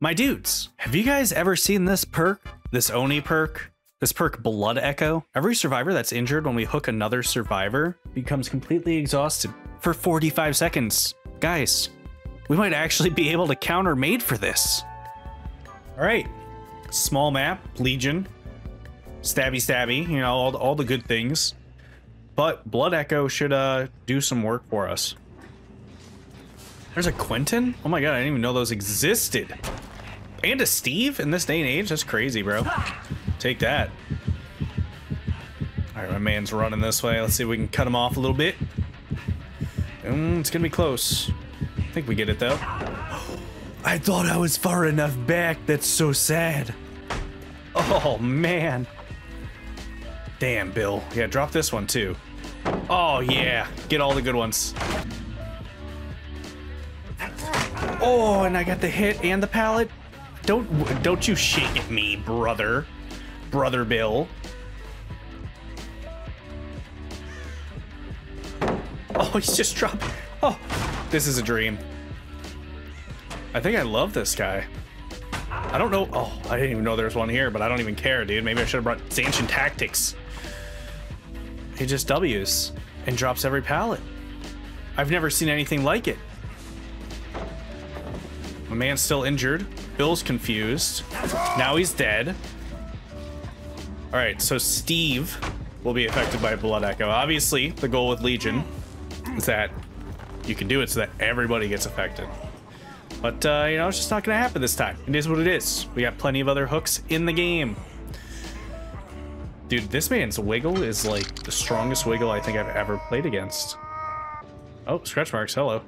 My dudes, have you guys ever seen this perk? This Oni perk? This perk Blood Echo? Every survivor that's injured when we hook another survivor becomes completely exhausted for 45 seconds. Guys, we might actually be able to counter made for this. All right, small map, Legion, stabby stabby, you know, all, all the good things. But Blood Echo should uh, do some work for us. There's a Quentin? Oh my god, I didn't even know those existed. And a Steve in this day and age? That's crazy, bro. Take that. Alright, my man's running this way. Let's see if we can cut him off a little bit. Mm, it's gonna be close. I think we get it, though. I thought I was far enough back. That's so sad. Oh, man. Damn, Bill. Yeah, drop this one, too. Oh, yeah. Get all the good ones. Oh, and I got the hit and the pallet. Don't don't you shake at me, brother. Brother Bill. Oh, he's just dropping. Oh, this is a dream. I think I love this guy. I don't know. Oh, I didn't even know there was one here, but I don't even care, dude. Maybe I should have brought Zanshin Tactics. He just W's and drops every pallet. I've never seen anything like it. My man's still injured. Bill's confused. Now he's dead. All right, so Steve will be affected by Blood Echo. Obviously, the goal with Legion is that you can do it so that everybody gets affected. But, uh, you know, it's just not going to happen this time. It is what it is. We got plenty of other hooks in the game. Dude, this man's wiggle is like the strongest wiggle I think I've ever played against. Oh, scratch marks. Hello.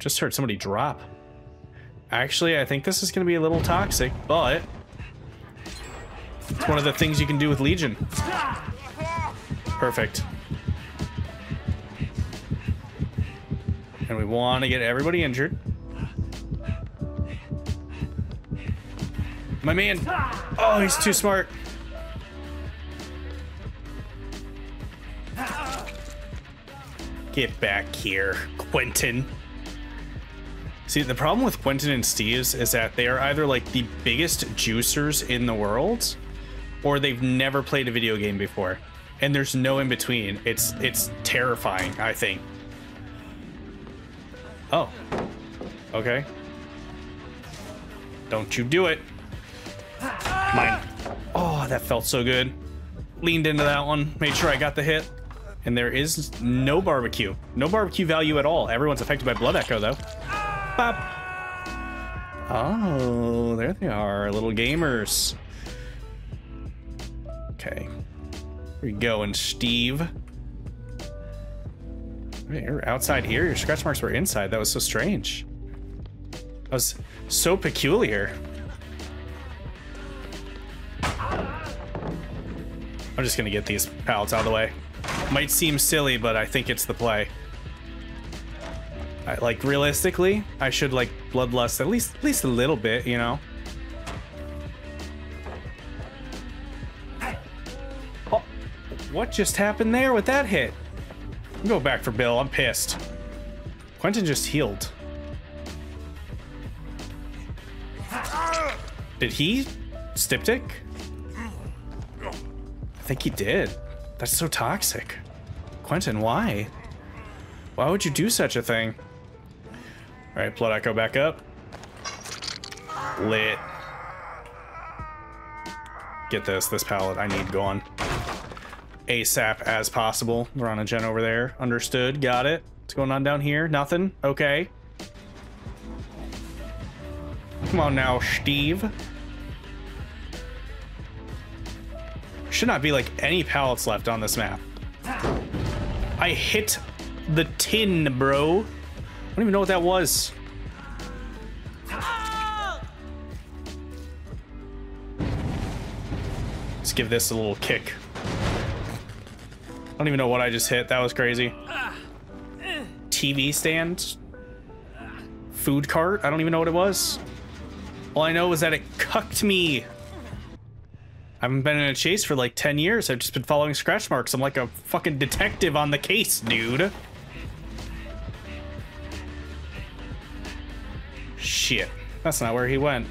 Just heard somebody drop. Actually, I think this is going to be a little toxic, but it's one of the things you can do with Legion. Perfect. And we want to get everybody injured. My man. Oh, he's too smart. Get back here, Quentin. See, the problem with Quentin and Steve's is that they are either like the biggest juicers in the world, or they've never played a video game before. And there's no in between. It's it's terrifying, I think. Oh. Okay. Don't you do it. Mine. Oh, that felt so good. Leaned into that one, made sure I got the hit. And there is no barbecue. No barbecue value at all. Everyone's affected by Blood Echo, though. Oh, there they are, little gamers. Okay. Where you going, Steve? You're outside here? Your scratch marks were inside. That was so strange. That was so peculiar. I'm just gonna get these pallets out of the way. Might seem silly, but I think it's the play. I, like realistically, I should like bloodlust at least at least a little bit, you know. Oh, what just happened there with that hit? Go back for Bill. I'm pissed. Quentin just healed. Did he Styptic? I think he did. That's so toxic. Quentin, why? Why would you do such a thing? All right, Blood Echo back up. Lit. Get this, this pallet I need gone. ASAP as possible. We're on a gen over there. Understood, got it. What's going on down here? Nothing? Okay. Come on now, Steve. Should not be like any pallets left on this map. I hit the tin, bro. Don't even know what that was. Let's give this a little kick. I don't even know what I just hit. That was crazy. TV stand? Food cart? I don't even know what it was. All I know is that it cucked me. I haven't been in a chase for like 10 years. I've just been following scratch marks. I'm like a fucking detective on the case, dude. Shit. That's not where he went.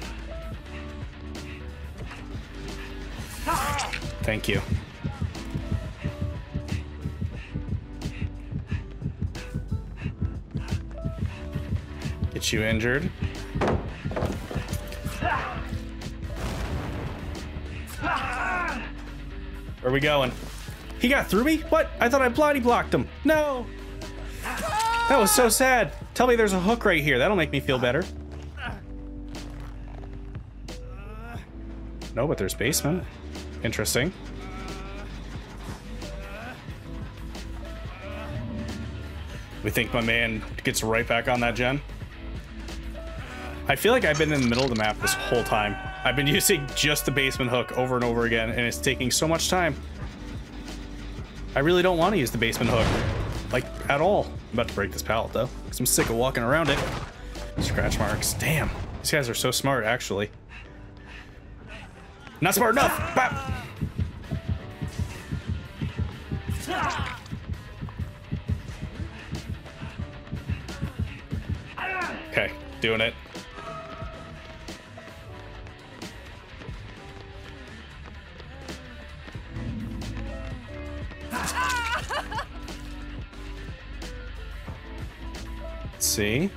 Thank you. Get you injured. Where are we going? He got through me? What? I thought I bloody blocked him. No. That was so sad. Tell me there's a hook right here. That'll make me feel better. No, but there's basement. Interesting. We think my man gets right back on that gen. I feel like I've been in the middle of the map this whole time. I've been using just the basement hook over and over again, and it's taking so much time. I really don't want to use the basement hook. Like, at all. I'm about to break this pallet, though, because I'm sick of walking around it. Scratch marks. Damn. These guys are so smart, actually. Not smart enough! Bop! Okay, doing it. Let's see.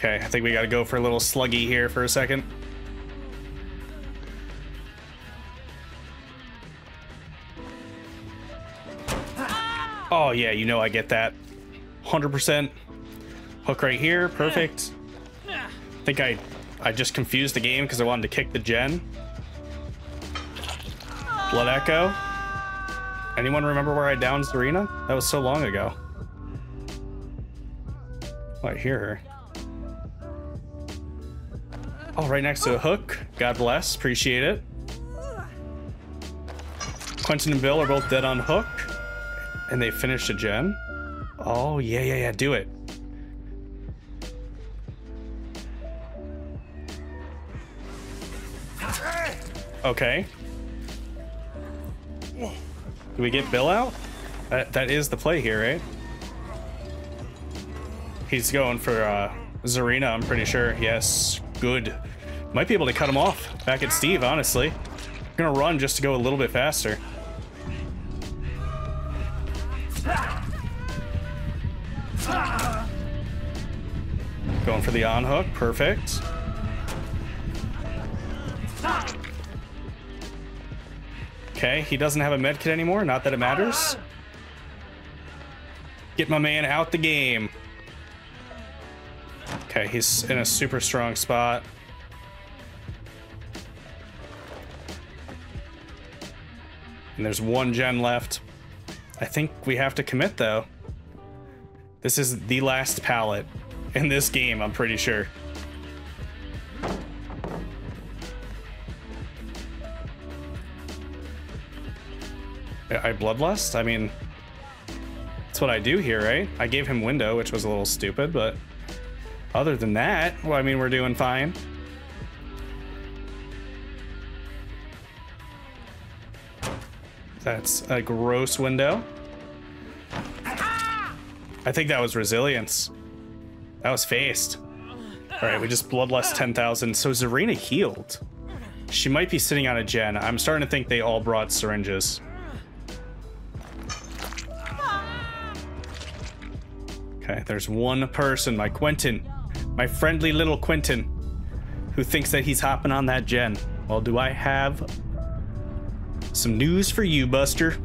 Okay, I think we gotta go for a little sluggy here for a second. Oh yeah, you know I get that. 100%. Hook right here, perfect. I think I, I just confused the game because I wanted to kick the gen. Blood Echo. Anyone remember where I downed Zarina? That was so long ago. Oh, I hear her. Oh, right next to a hook. God bless. Appreciate it. Quentin and Bill are both dead on hook. And they finished a gem. Oh, yeah, yeah, yeah. Do it. Okay. Do we get Bill out? That, that is the play here, right? He's going for uh, Zarina, I'm pretty sure. Yes, good. Might be able to cut him off back at Steve, honestly. I'm gonna run just to go a little bit faster. Going for the on hook, perfect. Okay, he doesn't have a medkit anymore, not that it matters. Get my man out the game. Okay, he's in a super strong spot. And there's one gen left. I think we have to commit though. This is the last pallet in this game, I'm pretty sure. I bloodlust? I mean, that's what I do here, right? I gave him window, which was a little stupid, but other than that, well, I mean, we're doing fine. That's a gross window. I think that was resilience. That was faced. All right, we just bloodlust 10,000. So Zarina healed. She might be sitting on a gen. I'm starting to think they all brought syringes. Okay, there's one person, my Quentin, my friendly little Quentin, who thinks that he's hopping on that gen. Well, do I have some news for you, Buster?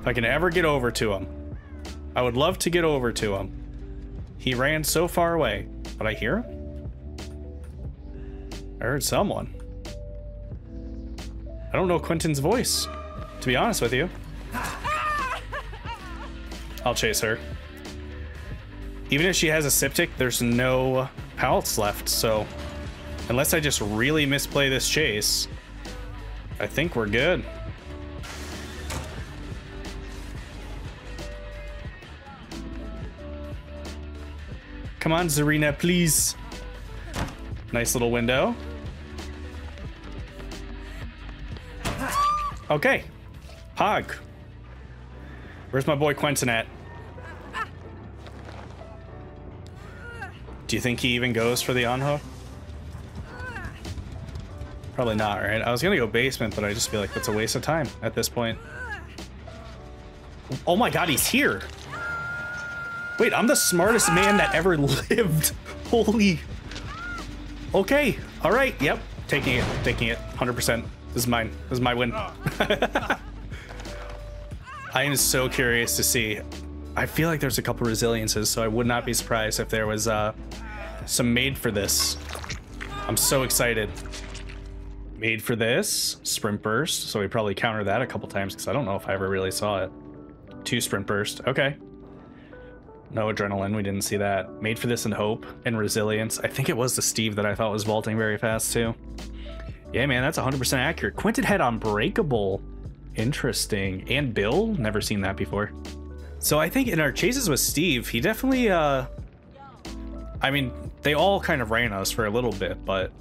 If I can ever get over to him. I would love to get over to him. He ran so far away, but I hear him? I heard someone. I don't know Quentin's voice, to be honest with you. I'll chase her. Even if she has a Styptic, there's no pallets left, so unless I just really misplay this chase, I think we're good. Come on, Zarina, please. Nice little window. Okay. Hog. Where's my boy Quentin at? Do you think he even goes for the on-hook? Probably not, right? I was gonna go basement, but I just feel like that's a waste of time at this point. Oh my god, he's here! Wait, I'm the smartest man that ever lived. Holy. Okay, alright, yep. Taking it, taking it, 100%. This is mine. This is my win. I am so curious to see. I feel like there's a couple resiliences, so I would not be surprised if there was uh, some made for this. I'm so excited. Made for this, sprint burst, so we probably counter that a couple times because I don't know if I ever really saw it. Two sprint burst, okay. No adrenaline, we didn't see that. Made for this in hope and resilience. I think it was the Steve that I thought was vaulting very fast too. Yeah, man, that's 100% accurate. Quentin had Unbreakable. Interesting. And Bill? Never seen that before. So I think in our chases with Steve, he definitely, uh... I mean, they all kind of ran us for a little bit, but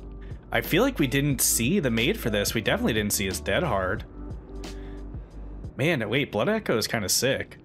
I feel like we didn't see the made for this. We definitely didn't see his dead hard. Man, wait, Blood Echo is kind of sick.